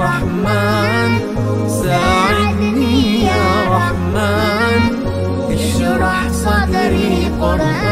رحمن. ساعدني يا رحمن. اشرح صدري قرآن.